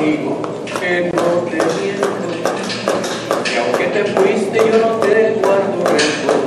Digo que no te miento, que aunque te fuiste yo no te guardo rencor,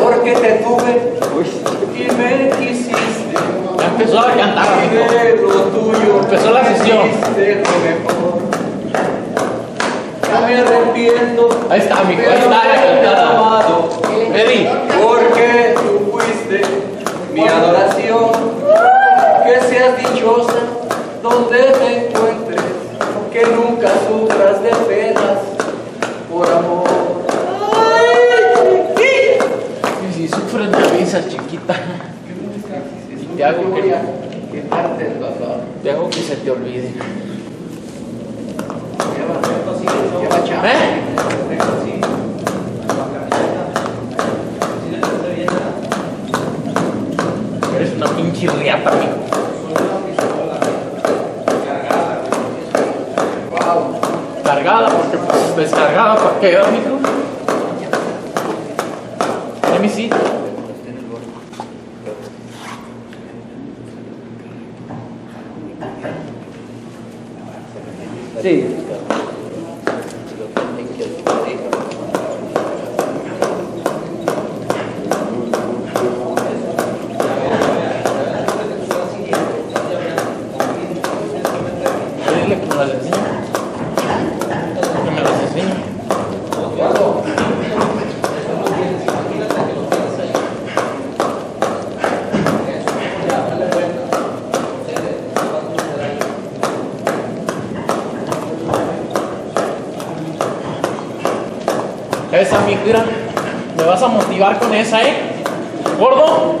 porque te tuve y me quisiste. Ya empezó a cantar, Y lo tuyo Empezó la sesión. hiciste lo mejor. No me arrepiento Ahí está, amigo, ahí está la haberte cantada. amado, Eddie, porque tú fuiste mi adoración. Que seas dichosa donde te encuentres, que nunca sufras de penas por amor. y si sufres me avisas, chiquita. Y te hago que, Quitarte el dolor. te hago que se te olvide. Chamba. ¿Eh? Eres una pinche riata, amigo. Cargada, porque descargada, ¿para qué, amigo? Let me see. Sí. Dile que me las enseñe. Que me las enseñe. Esa, mi mira, me vas a motivar con esa, ¿eh? Gordo.